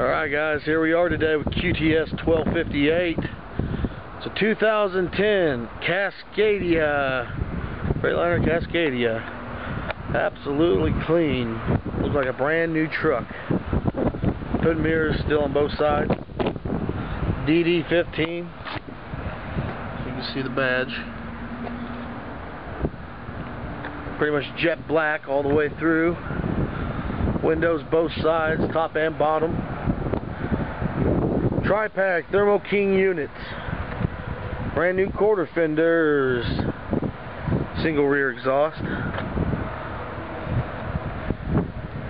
Alright guys, here we are today with QTS 1258. It's a 2010 Cascadia, Freightliner Cascadia. Absolutely clean. Looks like a brand new truck. Hood mirrors still on both sides. DD15. You can see the badge. Pretty much jet black all the way through. Windows both sides, top and bottom. Tri-Pac Thermo King units. Brand new quarter fenders. Single rear exhaust.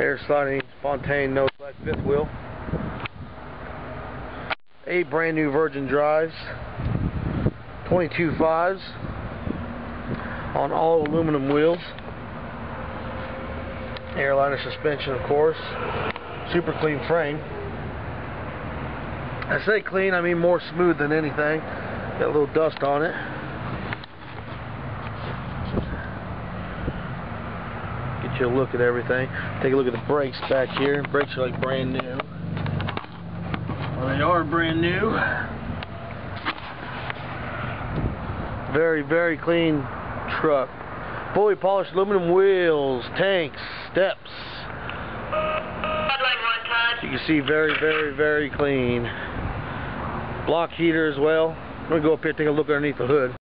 Air sliding Fontaine No-Slack fifth wheel. Eight brand new Virgin drives. 22 fives on all aluminum wheels. Airliner suspension, of course. Super clean frame. I say clean, I mean more smooth than anything. Got a little dust on it. Get you a look at everything. Take a look at the brakes back here. Brakes are like brand new. Well, they are brand new. Very, very clean truck. Fully polished aluminum wheels, tanks, steps. You can see very, very, very clean. Block heater as well. Going to go up here take a look underneath the hood.